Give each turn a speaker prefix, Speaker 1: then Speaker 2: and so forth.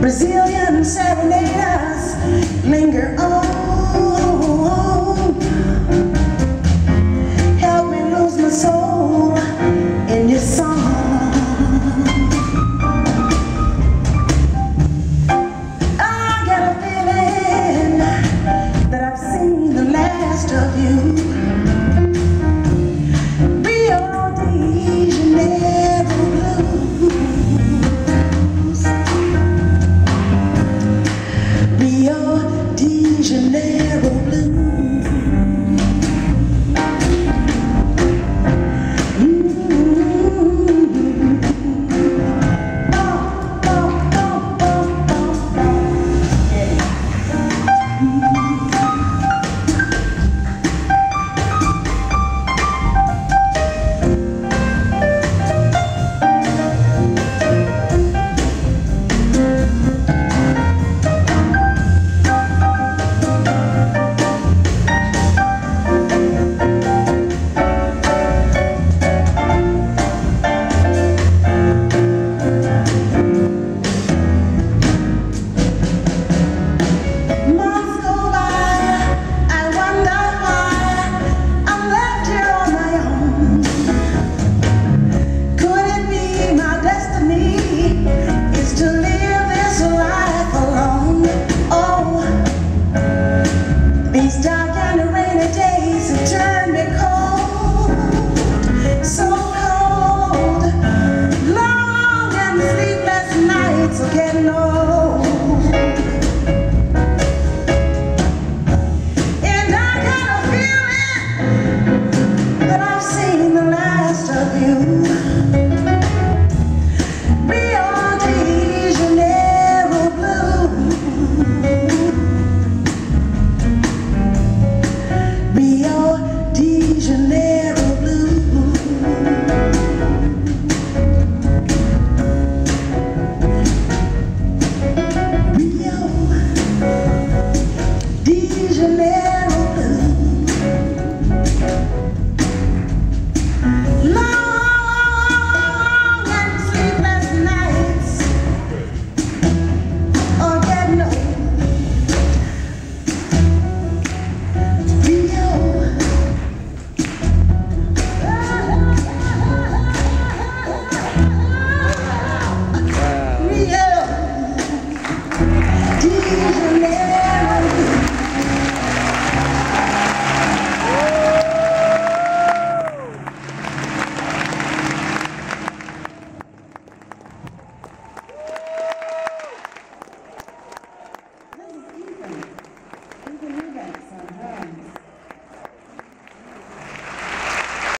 Speaker 1: Brazilian serenaders linger on. narrow blue. know Amen.